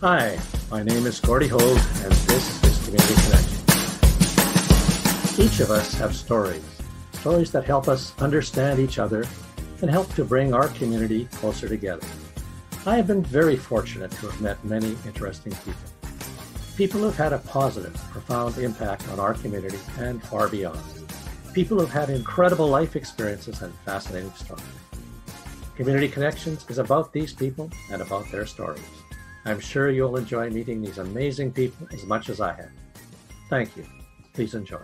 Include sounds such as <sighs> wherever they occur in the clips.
Hi, my name is Gordie Hogg, and this is Community Connection. Each of us have stories, stories that help us understand each other and help to bring our community closer together. I have been very fortunate to have met many interesting people. People who have had a positive, profound impact on our community and far beyond. People who have had incredible life experiences and fascinating stories. Community Connections is about these people and about their stories. I'm sure you'll enjoy meeting these amazing people as much as I have. Thank you. Please enjoy.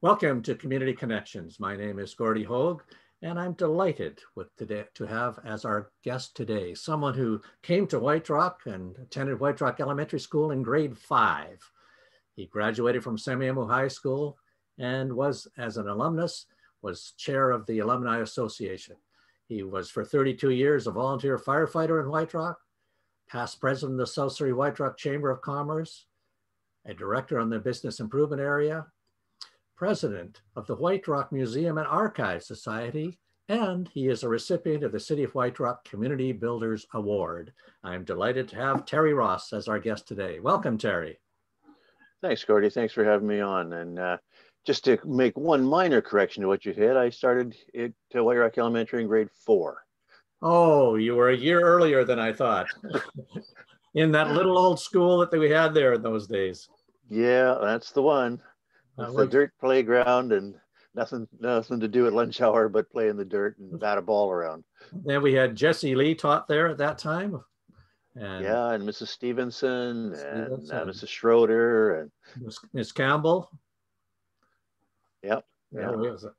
Welcome to Community Connections. My name is Gordie Hogg, and I'm delighted with today to have as our guest today someone who came to White Rock and attended White Rock Elementary School in grade five. He graduated from Semiahmoo High School and was, as an alumnus, was chair of the Alumni Association. He was for 32 years a volunteer firefighter in White Rock, past president of the South Surrey White Rock Chamber of Commerce, a director on the business improvement area, president of the White Rock Museum and Archive Society, and he is a recipient of the City of White Rock Community Builders Award. I'm delighted to have Terry Ross as our guest today. Welcome, Terry. Thanks, Gordie. Thanks for having me on. And uh, just to make one minor correction to what you said, I started at White Rock Elementary in grade four. Oh, you were a year earlier than I thought. <laughs> in that little old school that we had there in those days. Yeah, that's the one. It's the dirt playground and nothing nothing to do at lunch hour but play in the dirt and bat a ball around. Then we had Jesse Lee taught there at that time. And yeah, and Mrs. Stevenson, Stevenson. and uh, Mrs. Schroeder and Miss Campbell. Yep. Yeah, that was a,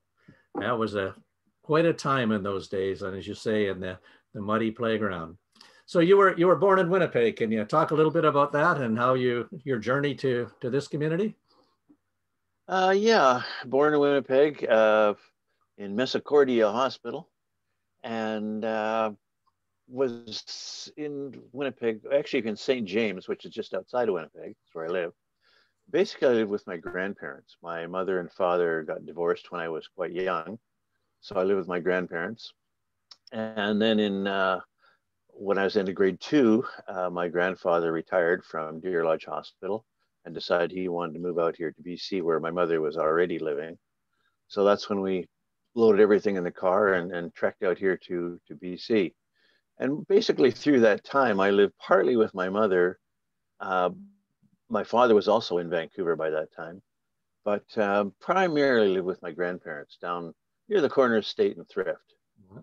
that was a quite a time in those days, and as you say, in the the muddy playground. So you were you were born in Winnipeg. Can you talk a little bit about that and how you your journey to to this community? Uh, yeah, born in Winnipeg, uh, in Misericordia Hospital, and uh, was in Winnipeg, actually in St. James, which is just outside of Winnipeg. That's where I live basically I lived with my grandparents. My mother and father got divorced when I was quite young, so I lived with my grandparents. And then in uh, when I was into grade two, uh, my grandfather retired from Deer Lodge Hospital and decided he wanted to move out here to BC, where my mother was already living. So that's when we loaded everything in the car and, and trekked out here to to BC. And basically through that time, I lived partly with my mother. Uh, my father was also in Vancouver by that time, but um, primarily lived with my grandparents down near the corner of Stayte and Thrift. Mm-hmm.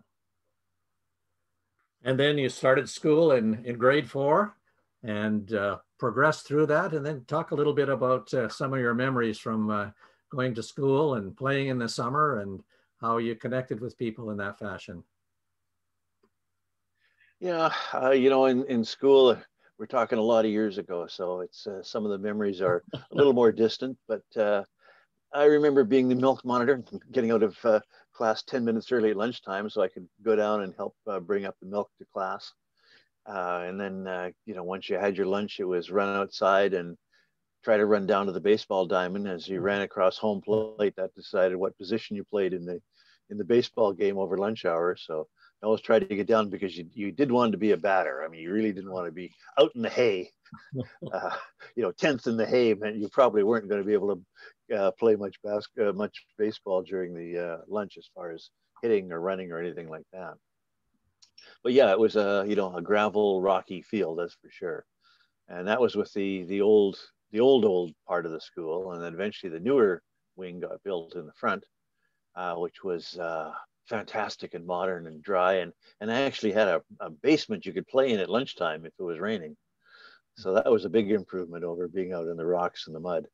And then you started school in, in grade four and uh, progressed through that. And then talk a little bit about uh, some of your memories from uh, going to school and playing in the summer and how you connected with people in that fashion. Yeah, uh, you know, in, in school, we're talking a lot of years ago, so it's uh, some of the memories are <laughs> a little more distant. But uh, I remember being the milk monitor, <laughs> getting out of uh, class 10 minutes early at lunchtime so I could go down and help uh, bring up the milk to class. Uh, and then, uh, you know, once you had your lunch, it was run outside and try to run down to the baseball diamond. As you ran across home plate, that decided what position you played in the in the baseball game over lunch hour. So I always tried to get down because you, you did want to be a batter. I mean, you really didn't want to be out in the hay. <laughs> Uh, you know, tenth in the hay meant you probably weren't going to be able to uh, play much bas- uh, much baseball during the uh, lunch as far as hitting or running or anything like that. But yeah, it was a you know a gravel rocky field, that's for sure. And that was with the the old the old old part of the school, and then eventually the newer wing got built in the front, uh, which was uh, fantastic and modern and dry. And, and I actually had a, a basement you could play in at lunchtime if it was raining. So that was a big improvement over being out in the rocks and the mud.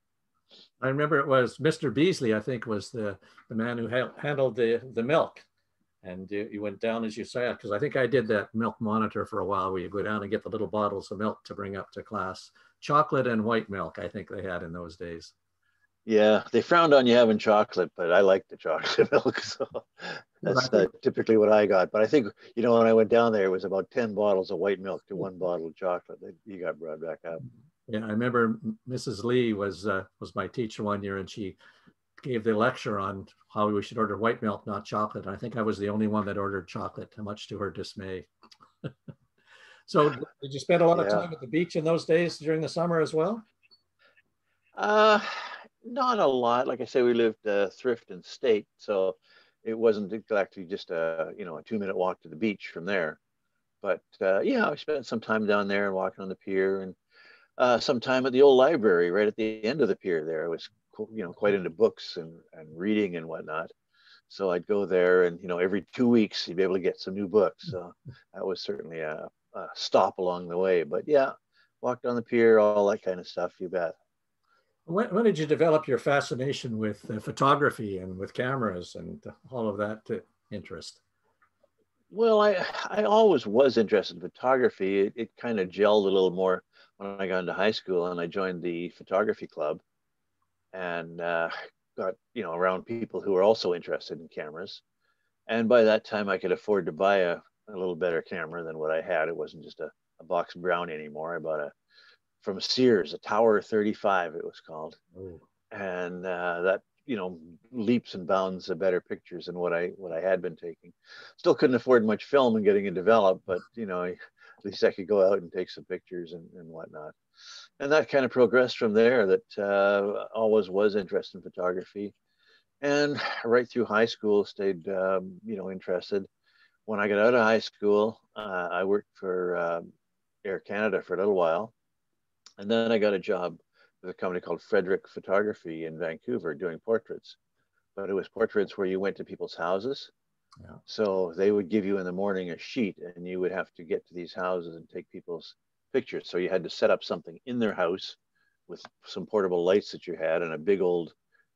I remember it was Mr. Beasley, I think, was the, the man who ha- handled the, the milk. And you, you went down, as you said, because I think I did that milk monitor for a while where you go down and get the little bottles of milk to bring up to class. Chocolate and white milk, I think they had in those days. Yeah, they frowned on you having chocolate, but I like the chocolate <laughs> milk, so that's uh, typically what I got. But I think you know when I went down there, it was about ten bottles of white milk to one bottle of chocolate that you got brought back up. Yeah, I remember Mrs. Lee was uh, was my teacher one year, and she gave the lecture on how we should order white milk, not chocolate. And I think I was the only one that ordered chocolate, much to her dismay. <laughs> So did you spend a lot yeah. of time at the beach in those days during the summer as well? Uh, not a lot. Like I say, we lived uh, thrift and Stayte, so it wasn't exactly just a you know a two minute walk to the beach from there. But uh, yeah, I spent some time down there and walking on the pier, and uh, some time at the old library right at the end of the pier. There, I was you know quite into books and and reading and whatnot. So I'd go there, and you know every two weeks you'd be able to get some new books. So that was certainly a, a stop along the way. But yeah, walked on the pier, all that kind of stuff. You bet. When, when did you develop your fascination with uh, photography and with cameras and all of that uh, interest? Well, I I always was interested in photography. It, it kind of gelled a little more when I got into high school and I joined the photography club, and uh, got you know around people who were also interested in cameras. And by that time, I could afford to buy a, a little better camera than what I had. It wasn't just a, a box brown anymore. I bought a from Sears, a Tower 35, it was called. Ooh. And uh, that, you know, leaps and bounds the better pictures than what I what I had been taking. Still couldn't afford much film and getting it developed, but you know, I, at least I could go out and take some pictures and, and whatnot. And that kind of progressed from there. That uh, always was interested in photography, and right through high school, stayed um, you know interested. When I got out of high school, uh, I worked for um, Air Canada for a little while, and then I got a job with a company called Frederick Photography in Vancouver doing portraits. But it was portraits where you went to people's houses. Yeah. So they would give you in the morning a sheet and you would have to get to these houses and take people's pictures. So you had to set up something in their house with some portable lights that you had and a big old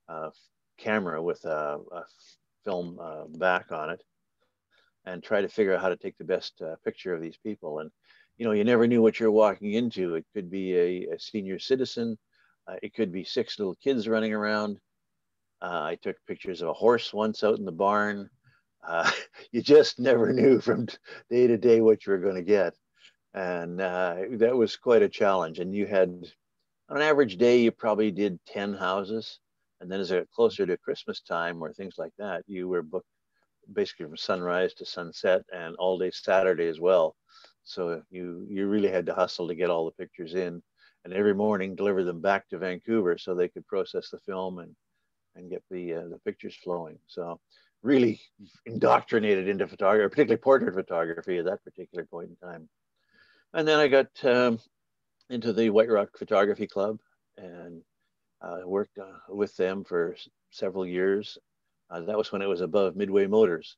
uh, camera with a, a film uh, back on it and try to figure out how to take the best uh, picture of these people. And you know, you never knew what you're walking into. It could be a, a senior citizen. Uh, it could be six little kids running around. Uh, I took pictures of a horse once out in the barn. Uh, <laughs> you just never knew from <laughs> day to day what you were going to get. And uh, that was quite a challenge. And you had, on an average day, you probably did 10 houses. And then as it got closer to Christmas time or things like that, you were booked basically from sunrise to sunset and all day Saturday as well. So you you really had to hustle to get all the pictures in, and every morning deliver them back to Vancouver so they could process the film and and get the uh, the pictures flowing. So really indoctrinated into photography, particularly portrait photography at that particular point in time. And then I got um, into the White Rock Photography Club and uh, worked uh, with them for several years. Uh, that was when it was above Midway Motors.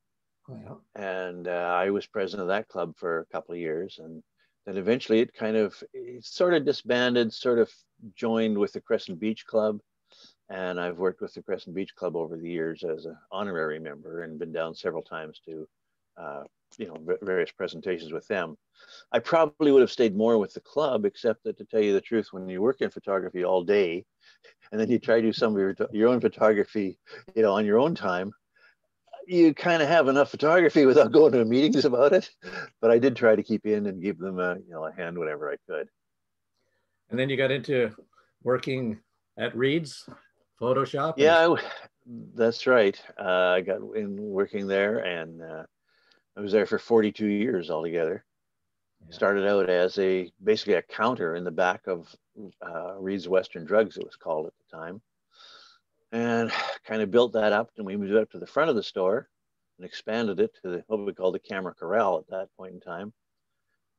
Yeah. And uh, I was president of that club for a couple of years. And then eventually it kind of it sort of disbanded, sort of joined with the Crescent Beach Club. And I've worked with the Crescent Beach Club over the years as an honorary member and been down several times to, uh, you know, various presentations with them. I probably would have stayed more with the club, except that to tell you the truth, when you work in photography all day, <laughs> and then you try to do some of your, your own photography, you know, on your own time, you kind of have enough photography without going to meetings about it. But I did try to keep in and give them a you know a hand whenever I could. And then you got into working at Reed's Photoshop. Yeah, that's right. Uh, I got in working there, and uh, I was there for 42 years altogether. Yeah. Started out as a basically a counter in the back of uh, Reed's Western Drugs, it was called at the time and <sighs> kind of built that up. And we moved up to the front of the store and expanded it to the, what we call the camera corral at that point in time.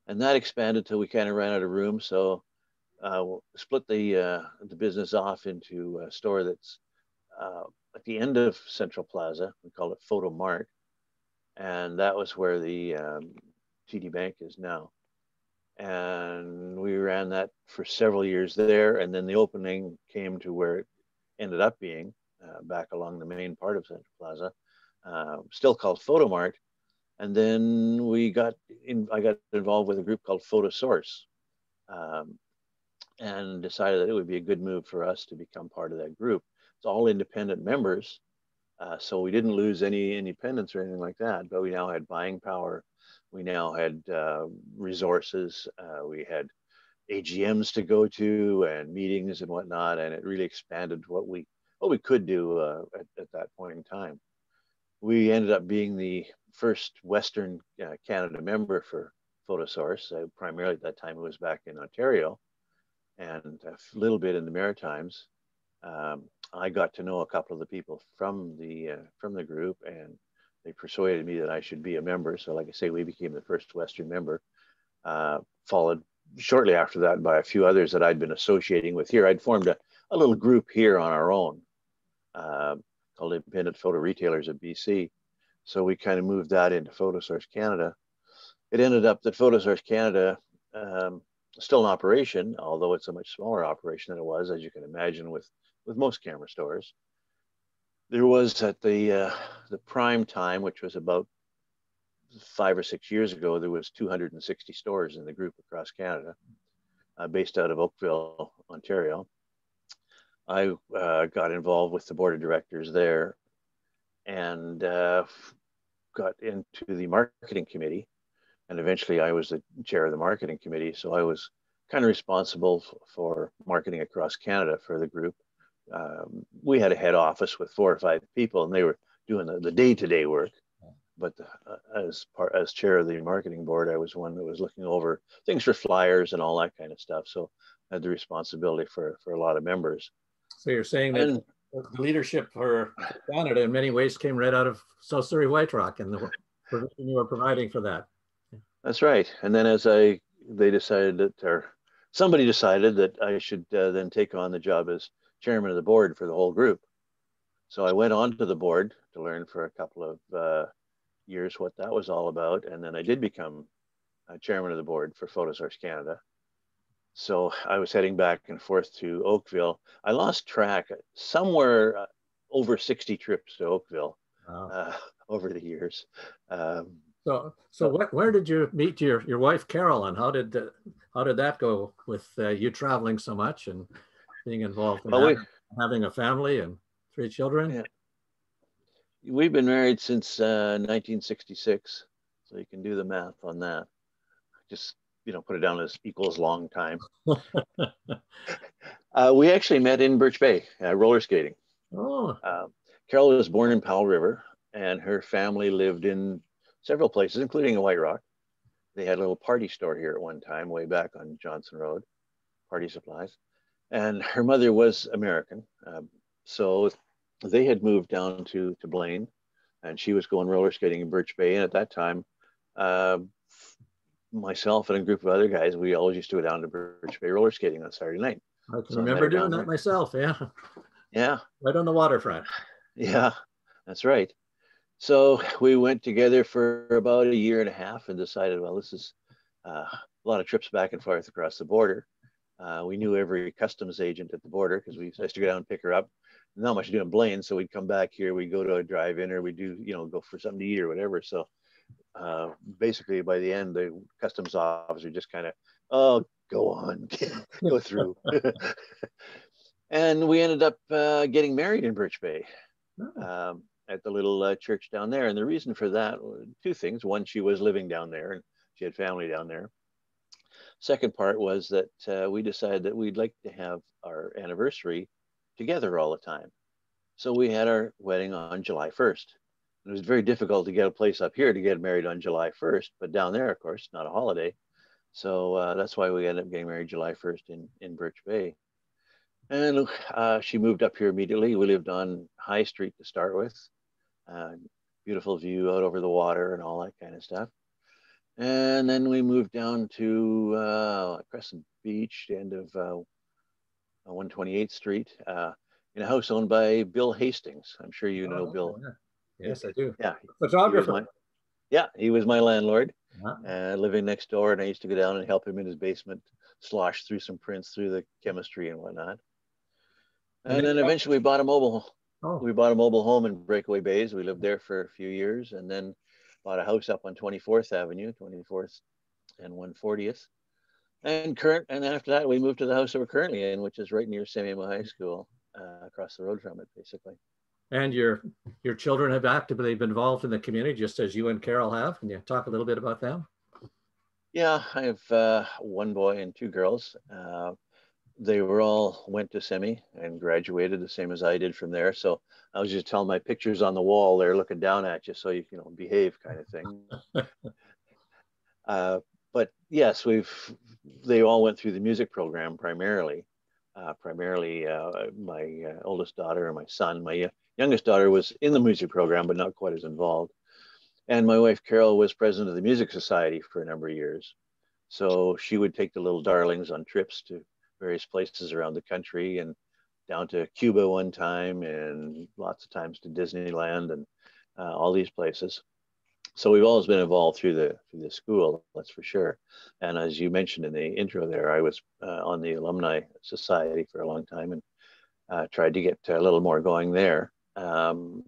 And that expanded till we kind of ran out of room. So uh, we'll split the uh, the business off into a store that's uh, at the end of Central Plaza. We call it Photo Mart, and that was where the um, TD Bank is now. And we ran that for several years there, and then the opening came to where it ended up being uh, back along the main part of Central Plaza, uh, still called Photomart. And then we got in, I got involved with a group called Photosource um, and decided that it would be a good move for us to become part of that group. It's all independent members. Uh, so we didn't lose any independence or anything like that, but we now had buying power. We now had uh, resources. Uh, we had AGMs to go to and meetings and whatnot, and it really expanded what we what we could do uh, at, at, that point in time. We ended up being the first Western uh, Canada member for Photosource. I, primarily at that time, it was back in Ontario and a little bit in the Maritimes. Um, I got to know a couple of the people from the uh, from the group, and they persuaded me that I should be a member. So, like I say, we became the first Western member. Uh, followed shortly after that by a few others that I'd been associating with here. I'd formed a, a little group here on our own uh, called Independent Photo Retailers of BC. So we kind of moved that into PhotoSource Canada. It ended up that PhotoSource Canada um, still in operation, although it's a much smaller operation than it was, as you can imagine, with with most camera stores. There was at the uh, the prime time, which was about five or six years ago, there was 260 stores in the group across Canada, uh, based out of Oakville, Ontario. I uh, got involved with the board of directors there, and uh, got into the marketing committee and eventually I was the chair of the marketing committee. So I was kind of responsible for marketing across Canada for the group. Um, we had a head office with four or five people, and they were doing the, the day-to-day work. But uh, as part as chair of the marketing board, I was one that was looking over things for flyers and all that kind of stuff. So I had the responsibility for for a lot of members. So you're saying that and, the leadership for Canada in many ways came right out of South Surrey White Rock and the provision you were providing for that. That's right. And then as I, they decided that, or somebody decided that I should uh, then take on the job as chairman of the board for the whole group. So I went on to the board to learn for a couple of uh, years what that was all about. And then I did become chairman of the board for Photosource Canada. So I was heading back and forth to Oakville. I lost track somewhere uh, over 60 trips to Oakville wow. uh, <laughs> over the years. Um, so, so what, where did you meet your, your wife, Carolyn? how did, how did that go with uh, you traveling so much and being involved in well, we, having a family and three children? Yeah. We've been married since uh, 1966, so you can do the math on that. Just, you know, put it down as equals long time. <laughs> uh, we actually met in Birch Bay, uh, roller skating. Oh. Uh, Carol was born in Powell River, and her family lived in several places, including a White Rock. They had a little party store here at one time, way back on Johnson Road, party supplies. And her mother was American. Um, so they had moved down to, to Blaine and she was going roller skating in Birch Bay. And at that time, uh, myself and a group of other guys, we always used to go down to Birch Bay roller skating on Saturday night. I can so remember doing that there. myself. Yeah. Yeah. Right on the waterfront. Yeah, that's right. So we went together for about a year and a half and decided, well, this is uh, a lot of trips back and forth across the border. Uh, we knew every customs agent at the border because we used to go down and pick her up. Not much to do in Blaine, so we'd come back here. We'd go to a drive-in, or we'd do, you know, go for something to eat or whatever. So uh, basically, by the end, the customs officer just kind of, oh, go on, <laughs> go through. <laughs> and we ended up uh, getting married in Birch Bay. Oh. Um, at the little uh, church down there. And the reason for that, two things. One, she was living down there and she had family down there. Second part was that uh, we decided that we'd like to have our anniversary together all the time. So we had our wedding on July 1st. It was very difficult to get a place up here to get married on July 1st, but down there, of course, not a holiday. So uh, that's why we ended up getting married July 1st in, in Birch Bay. And uh, she moved up here immediately. We lived on High Street to start with uh, beautiful view out over the water and all that kind of stuff. And then we moved down to uh, Crescent Beach, the end of uh, 128th Street, uh, in a house owned by Bill Hastings. I'm sure you know oh, Bill. Yeah. Yes, I do. Yeah. Photographer. He my, yeah, he was my landlord, uh-huh. uh, living next door. And I used to go down and help him in his basement, slosh through some prints through the chemistry and whatnot. And, and then eventually we bought a mobile Oh. We bought a mobile home in Breakaway Bays. We lived there for a few years and then bought a house up on 24th Avenue, 24th and 140th. And current, and then after that, we moved to the house that we're currently in, which is right near Semiahmoo High School, uh, across the road from it, basically. And your your children have actively been involved in the community, just as you and Carol have. Can you talk a little bit about them? Yeah, I have uh, one boy and two girls. Uh, they were all went to semi and graduated the same as I did from there. So I was just telling my pictures on the wall, they're looking down at you, so you you know behave kind of thing. <laughs> uh, but yes, we've they all went through the music program primarily. Uh, primarily, uh, my uh, oldest daughter and my son. My youngest daughter was in the music program, but not quite as involved. And my wife Carol was president of the Music Society for a number of years. So she would take the little darlings on trips to various places around the country and down to Cuba one time and lots of times to Disneyland and uh, all these places so we've always been involved through the through the school that's for sure. And as you mentioned in the intro there i was uh, on the alumni society for a long time and uh, tried to get a little more going there. Um,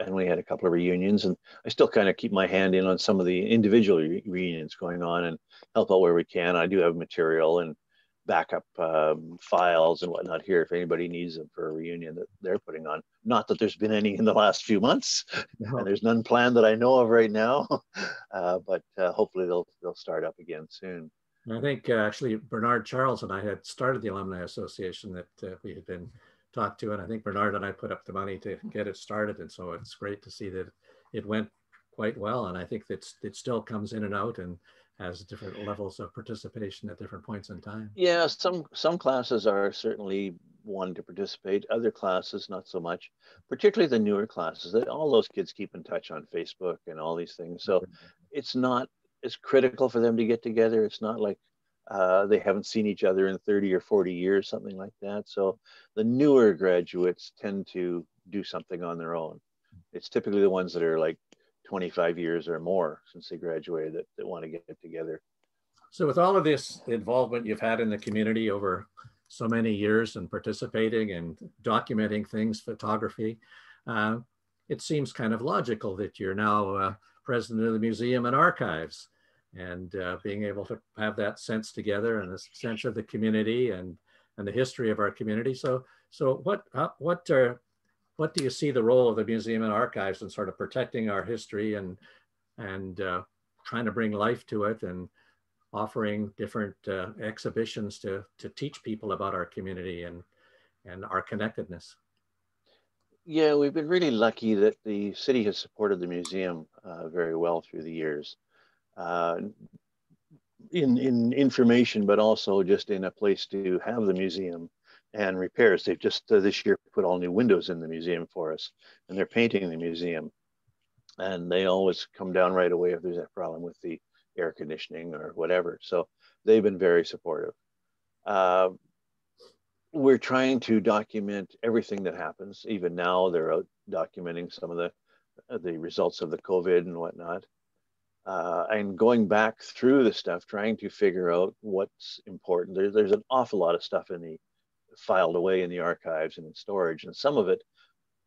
and we had a couple of reunions and i still kind of keep my hand in on some of the individual re- reunions going on and help out where we can. I do have material and backup um, files and whatnot here if anybody needs them for a reunion that they're putting on. Not that there's been any in the last few months, no. and there's none planned that I know of right now, <laughs> uh, but uh, hopefully they'll they'll start up again soon. I think uh, actually Bernard Charles and I had started the Alumni Association that uh, we had been talked to, and I think Bernard and I put up the money to get it started, and so it's great to see that it went quite well, and I think that it still comes in and out and has different levels of participation at different points in time. Yeah, some some classes are certainly wanting to participate. Other classes not so much. Particularly the newer classes. That all those kids keep in touch on Facebook and all these things. So it's not it's critical for them to get together. It's not like uh, they haven't seen each other in 30 or 40 years, something like that. So the newer graduates tend to do something on their own. It's typically the ones that are like 25 years or more since they graduated that, that want to get together. So with all of this involvement you've had in the community over so many years and participating and documenting things, photography, uh, it seems kind of logical that you're now uh, president of the museum and archives and uh, being able to have that sense together and a sense of the community and, and the history of our community. So, so what, what are, what do you see the role of the museum and archives in sort of protecting our history and and uh, trying to bring life to it and offering different uh, exhibitions to to teach people about our community and and our connectedness? Yeah we've been really lucky that the city has supported the museum uh, very well through the years. Uh, in in information but also just in a place to have the museum and repairs. They've just uh, this year put all new windows in the museum for us, and they're painting the museum. And they always come down right away if there's a problem with the air conditioning or whatever. So they've been very supportive. Uh, we're trying to document everything that happens. Even now, they're out documenting some of the uh, the results of the COVID and whatnot. Uh, and going back through the stuff, trying to figure out what's important. There, there's an awful lot of stuff in the filed away in the archives and in storage. And some of it,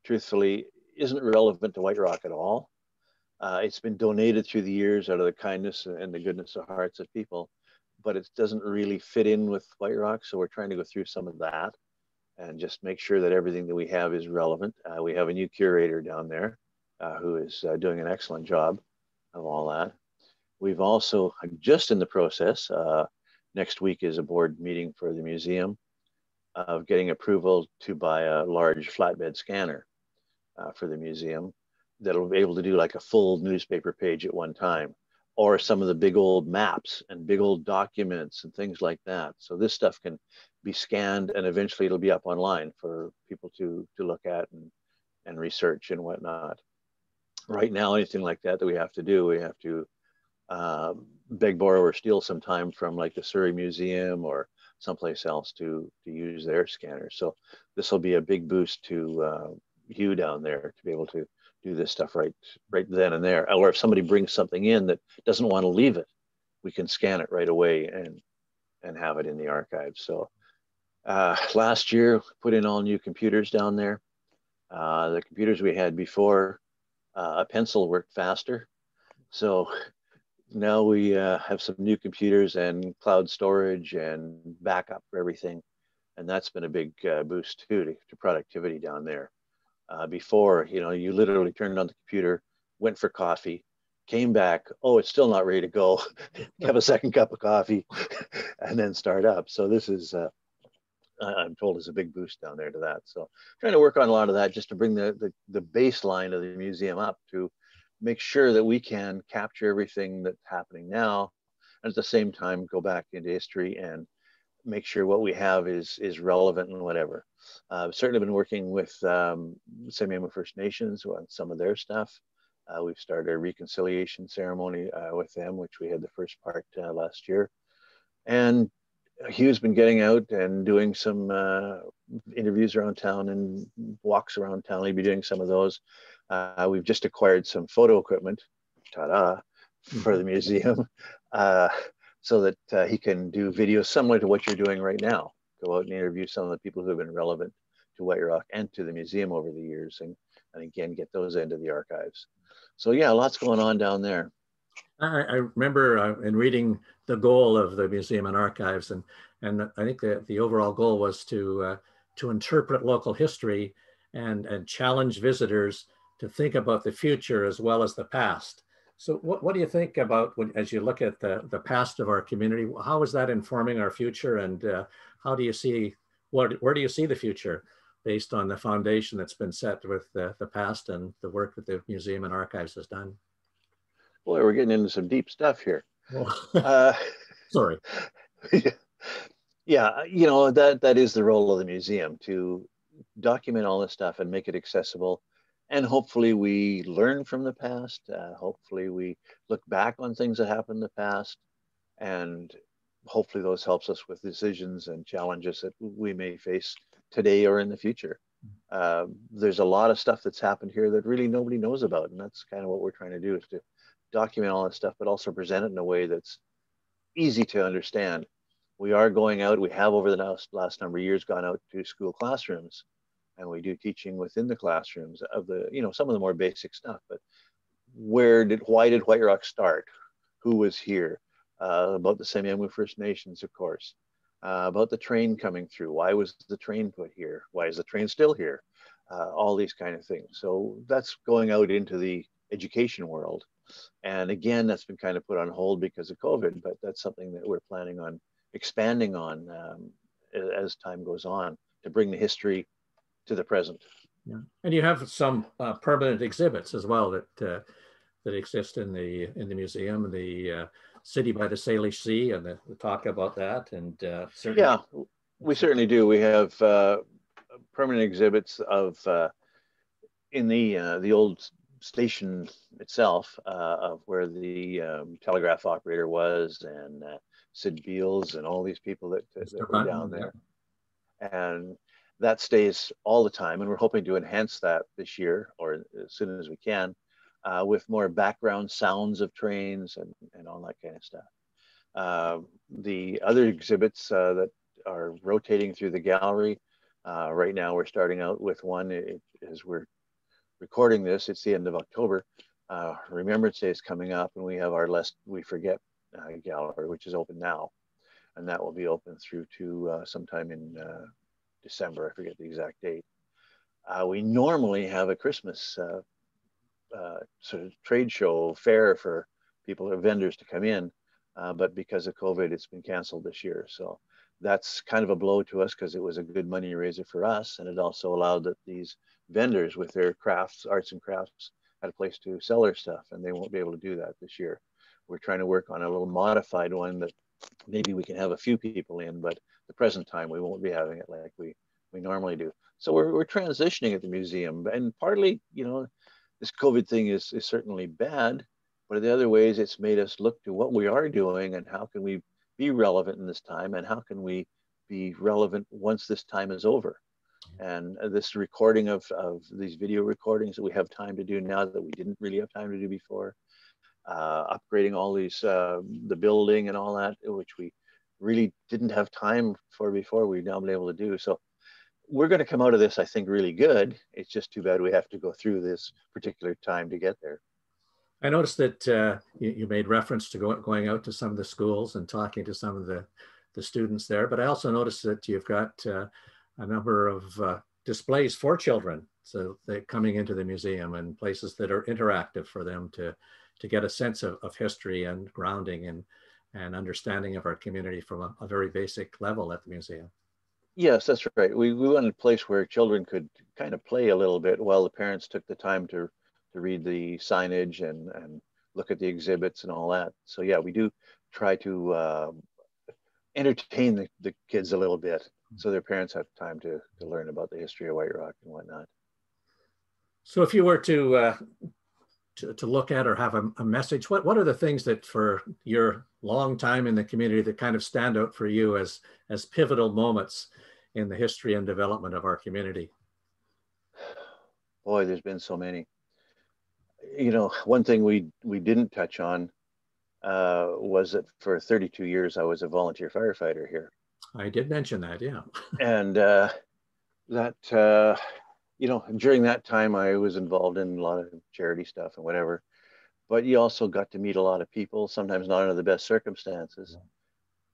truthfully, isn't relevant to White Rock at all. Uh, it's been donated through the years out of the kindness and the goodness of hearts of people, but it doesn't really fit in with White Rock. So we're trying to go through some of that and just make sure that everything that we have is relevant. Uh, we have a new curator down there uh, who is uh, doing an excellent job of all that. We've also just in the process, uh, next week is a board meeting for the museum of getting approval to buy a large flatbed scanner uh, for the museum that'll be able to do like a full newspaper page at one time or some of the big old maps and big old documents and things like that. So this stuff can be scanned and eventually it'll be up online for people to, to look at and, and research and whatnot. Right now, anything like that that we have to do, we have to uh, beg, borrow, or steal some time from like the Surrey Museum or someplace else to to use their scanner. So this will be a big boost to uh, Hugh down there to be able to do this stuff right right then and there. Or if somebody brings something in that doesn't want to leave it, we can scan it right away and and have it in the archive. So uh, last year, put in all new computers down there. Uh, the computers we had before, uh, a pencil worked faster. So now we uh, have some new computers and cloud storage and backup for everything. And that's been a big uh, boost too to, to, productivity down there. Uh, before, you know, you literally turned on the computer, went for coffee, came back, oh, it's still not ready to go. <laughs> have a second cup of coffee <laughs> and then start up. So this is, uh, I'm told is a big boost down there to that. So trying to work on a lot of that just to bring the, the, the baseline of the museum up to make sure that we can capture everything that's happening now and at the same time go back into history and make sure what we have is is relevant and whatever. Uh, I've certainly been working with um, Semiahmoo First Nations on some of their stuff. Uh, we've started a reconciliation ceremony uh, with them, which we had the first part uh, last year. And Hugh's been getting out and doing some uh, interviews around town and walks around town. He'll be doing some of those. Uh, we've just acquired some photo equipment, ta-da, for the mm-hmm. museum, <laughs> uh, so that uh, he can do videos similar to what you're doing right now. Go out and interview some of the people who have been relevant to White Rock and to the museum over the years, and, and again get those into the archives. So yeah, lots going on down there. I, I remember uh, in reading the goal of the museum and archives, and and I think that the overall goal was to uh, to interpret local history and and challenge visitors to think about the future as well as the past. So what, what do you think about when, as you look at the, the past of our community, how is that informing our future and uh, how do you see, what, where do you see the future based on the foundation that's been set with the, the past and the work that the museum and archives has done? Boy, we're getting into some deep stuff here. uh, <laughs> sorry. <laughs> yeah, you know that that is the role of the museum to document all this stuff and make it accessible, and hopefully we learn from the past. Uh, hopefully we look back on things that happened in the past, and hopefully those helps us with decisions and challenges that we may face today or in the future. Uh, there's a lot of stuff that's happened here that really nobody knows about, and that's kind of what we're trying to do is to document all that stuff, but also present it in a way that's easy to understand. We are going out, we have over the last, last number of years gone out to school classrooms and we do teaching within the classrooms of the, you know, some of the more basic stuff, but where did, why did White Rock start? Who was here? Uh, about the Semiahmoo First Nations, of course. Uh, about the train coming through. Why was the train put here? Why is the train still here? Uh, all these kind of things. So that's going out into the education world. And again, that's been kind of put on hold because of COVID, but that's something that we're planning on expanding on um, as time goes on to bring the history to the present. Yeah, and you have some uh, permanent exhibits as well that uh, that exist in the in the museum, the uh, city by the Salish Sea, and the, the talk about that. And uh, certainly, yeah, we certainly do. We have uh, permanent exhibits of uh, in the the old station itself uh, of where the um, telegraph operator was and uh, Sid Beals and all these people that, that, that were down there. And that stays all the time. And we're hoping to enhance that this year or as soon as we can uh, with more background sounds of trains and, and all that kind of stuff. Uh, the other exhibits uh, that are rotating through the gallery, uh, right now we're starting out with one it, as we're recording this, it's the end of October. Uh, Remembrance Day is coming up, and we have our Lest We Forget uh, gallery, which is open now. And that will be open through to sometime in December. I forget the exact date. Uh, we normally have a Christmas uh, sort of trade show fair for people or vendors to come in. but because of COVID, it's been canceled this year. So that's kind of a blow to us because it was a good money raiser for us. And it also allowed that these vendors with their crafts, arts and crafts, had a place to sell their stuff, and they won't be able to do that this year. We're trying to work on a little modified one that maybe we can have a few people in, but the present time we won't be having it like we we normally do. So we're, we're transitioning at the museum, and partly, you know, this COVID thing is is certainly bad, but the other ways, it's made us look to what we are doing and how can we be relevant in this time, and how can we be relevant once this time is over and this recording of, of these video recordings that we have time to do now that we didn't really have time to do before uh, upgrading all these uh, the building and all that which we really didn't have time for before we've now been able to do so we're going to come out of this i think really good it's just too bad we have to go through this particular time to get there i noticed that uh, you, you, made reference to go, going out to some of the schools and talking to some of the the students there but i also noticed that you've got uh, a number of uh, displays for children. So they're coming into the museum and places that are interactive for them to, to get a sense of, of history and grounding and, and understanding of our community from a, a very basic level at the museum. Yes, that's right. We, we wanted a place where children could kind of play a little bit while the parents took the time to, to read the signage and, and look at the exhibits and all that. So yeah, we do try to uh, entertain the, the kids a little bit so their parents have time to, to learn about the history of White Rock and whatnot. So if you were to, uh, to, to, look at or have a, a, message, what, what are the things that for your long time in the community that kind of stand out for you as, as pivotal moments in the history and development of our community? Boy, there's been so many. You know, one thing we, we didn't touch on uh, was that for 32 years I was a volunteer firefighter here. I did mention that, yeah. <laughs> and uh, that, uh, you know, during that time I was involved in a lot of charity stuff and whatever. But you also got to meet a lot of people, sometimes not under the best circumstances. Yeah.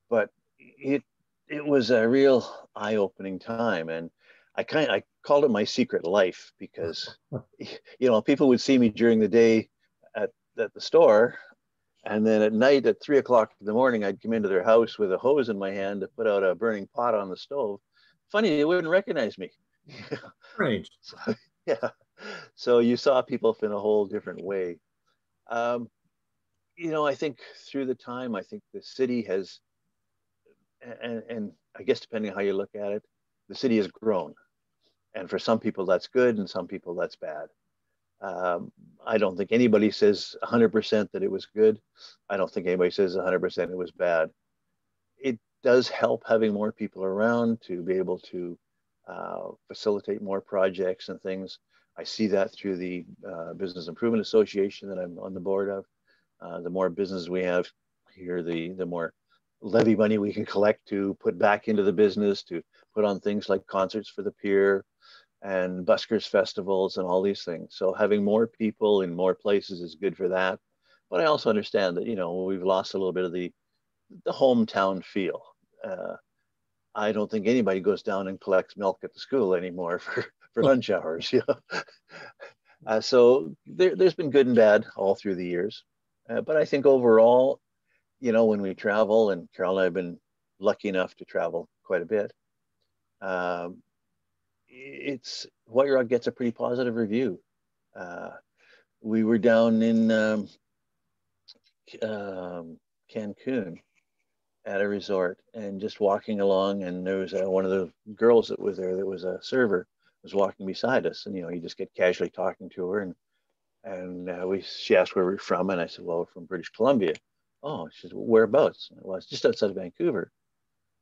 But it it was a real eye-opening time, and I kind of I called it my secret life because <laughs> you know people would see me during the day at at the store and then at night at three o'clock in the morning, I'd come into their house with a hose in my hand to put out a burning pot on the stove. Funny, they wouldn't recognize me. Strange. <laughs> so, yeah. So you saw people in a whole different way. Um, you know, I think through the time, I think the city has, and, and I guess depending how you look at it, the city has grown. And for some people, that's good, and some people, that's bad. Um, I don't think anybody says 100% that it was good. I don't think anybody says 100% it was bad. It does help having more people around to be able to uh, facilitate more projects and things. I see that through the uh, Business Improvement Association that I'm on the board of. Uh, the more business we have here, the, the more levy money we can collect to put back into the business, to put on things like concerts for the pier, and buskers festivals and all these things. So having more people in more places is good for that. But I also understand that you know we've lost a little bit of the the hometown feel. Uh, I don't think anybody goes down and collects milk at the school anymore <laughs> for, for lunch hours. <laughs> You know? uh, so there, has been good and bad all through the years. Uh, but I think overall, you know, when we travel, and Carol and I have been lucky enough to travel quite a bit, um, it's White Rock gets a pretty positive review. Uh, we were down in um, um, Cancun at a resort and just walking along, and there was uh, one of the girls that was there that was a server was walking beside us, and you know you just get casually talking to her, and and uh, we she asked where we're from, and I said, well, we're from British Columbia. Oh, she said, well, whereabouts? It was just outside of Vancouver.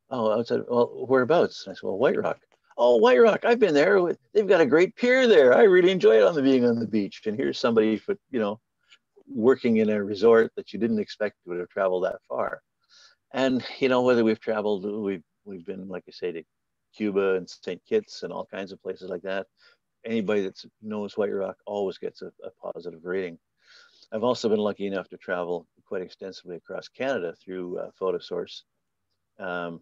Oh, outside. Well, whereabouts? And I said, well, White Rock oh, White Rock, I've been there. They've got a great pier there. I really enjoy it on the being on the beach. And here's somebody, for, you know, working in a resort that you didn't expect would have traveled that far. And you know, whether we've traveled, we've we've been, like I say, to Cuba and St. Kitts and all kinds of places like that. Anybody that knows White Rock always gets a, a positive rating. I've also been lucky enough to travel quite extensively across Canada through uh, PhotoSource. Um,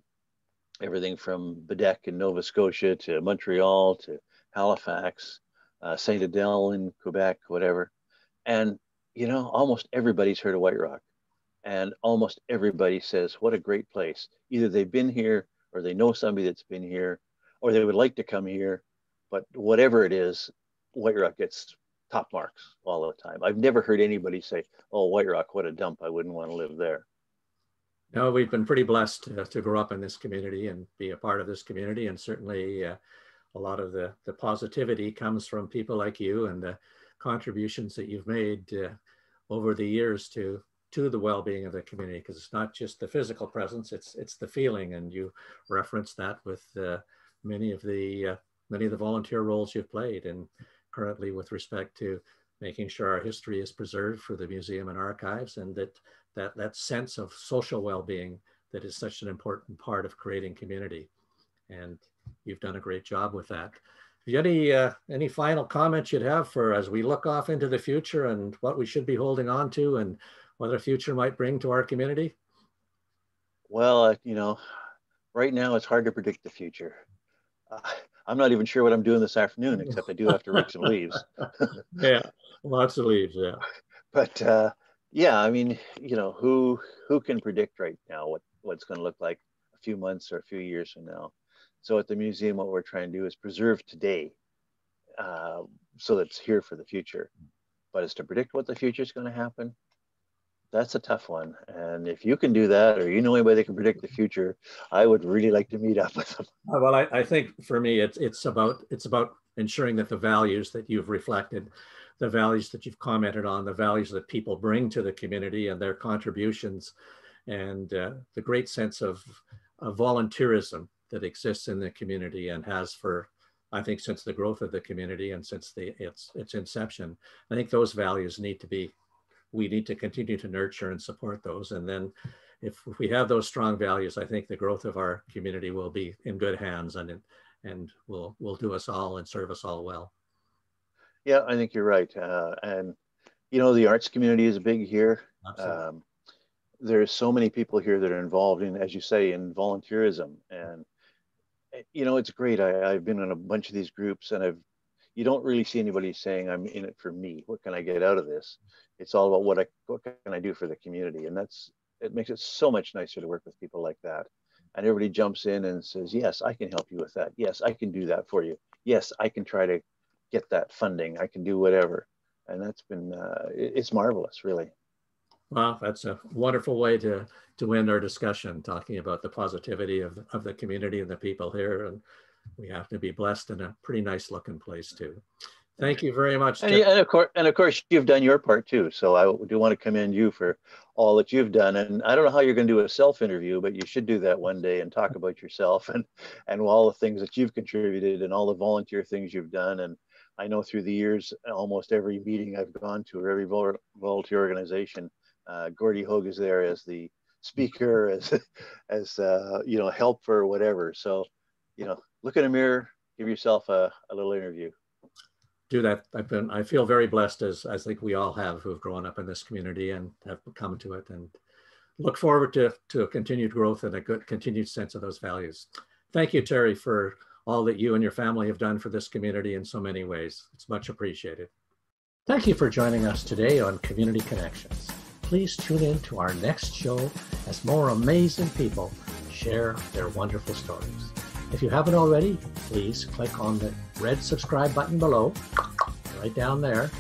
everything from Baddeck in Nova Scotia to Montreal to Halifax, uh, Saint Adèle in Quebec, whatever. And, you know, almost everybody's heard of White Rock. And almost everybody says, what a great place. Either they've been here or they know somebody that's been here or they would like to come here. But whatever it is, White Rock gets top marks all the time. I've never heard anybody say, oh, White Rock, what a dump. I wouldn't want to live there. No, we've been pretty blessed to, to, grow up in this community and be a part of this community. And certainly uh, a lot of the, the positivity comes from people like you and the contributions that you've made uh, over the years to to the well-being of the community because it's not just the physical presence it's it's the feeling and you reference that with uh, many of the uh, many of the volunteer roles you've played and currently with respect to making sure our history is preserved for the museum and archives and that that, that sense of social well-being that is such an important part of creating community. And you've done a great job with that. Any, uh, any final comments you'd have for as we look off into the future and what we should be holding on to and what the future might bring to our community? Well, uh, you know, right now it's hard to predict the future. Uh, I'm not even sure what I'm doing this afternoon, except I do have to rake some leaves. <laughs> <laughs> yeah, lots of leaves. Yeah. But uh, yeah, I mean, you know, who who can predict right now what what's going to look like a few months or a few years from now? So at the museum, what we're trying to do is preserve today, uh, so that's here for the future. But as to predict what the future is going to happen, that's a tough one. And if you can do that, or you know anybody that can predict the future, I would really like to meet up with them. <laughs> Well, I, I think for me, it's it's about it's about ensuring that the values that you've reflected, the values that you've commented on, the values that people bring to the community and their contributions, and uh, the great sense of, of volunteerism that exists in the community and has for I think since the growth of the community and since the its its inception, I think those values need to be we need to continue to nurture and support those. And then if we have those strong values, I think the growth of our community will be in good hands and and will will do us all and serve us all well. Yeah, I think you're right. Uh, and you know, the arts community is big here. Um, there's so many people here that are involved in, as you say, in volunteerism. And you know, it's great. I, I've been in a bunch of these groups, and I've you don't really see anybody saying, "I'm in it for me. What can I get out of this?" It's all about what I what can I do for the community, and that's it makes it so much nicer to work with people like that. And everybody jumps in and says, "Yes, I can help you with that. Yes, I can do that for you. Yes, I can try to get that funding. I can do whatever." And that's been uh, it's marvelous, really. Well, that's a wonderful way to to end our discussion, talking about the positivity of of the community and the people here, and we have to be blessed in a pretty nice looking place too. Thank you very much. And, and, of course, and of course, you've done your part too. So I do want to commend you for all that you've done. And I don't know how you're going to do a self interview, but you should do that one day and talk about yourself and and all the things that you've contributed and all the volunteer things you've done. And I know through the years, almost every meeting I've gone to or every volunteer organization, uh, Gordie Hogg is there as the speaker, as <laughs> as uh, you know, helper, whatever. So, you know, look in a mirror, give yourself a, a little interview do that. I've been, I feel very blessed as, I think we all have who have grown up in this community and have come to it and look forward to, to continued growth and a good continued sense of those values. Thank you, Terry, for all that you and your family have done for this community in so many ways. It's much appreciated. Thank you for joining us today on Community Connections. Please tune in to our next show as more amazing people share their wonderful stories. If you haven't already, please click on the red subscribe button below, right down there,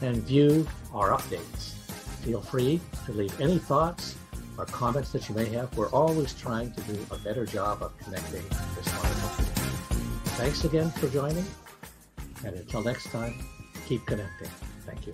and view our updates. Feel free to leave any thoughts or comments that you may have. We're always trying to do a better job of connecting this wonderful. Thanks again for joining, and until next time, keep connecting. Thank you.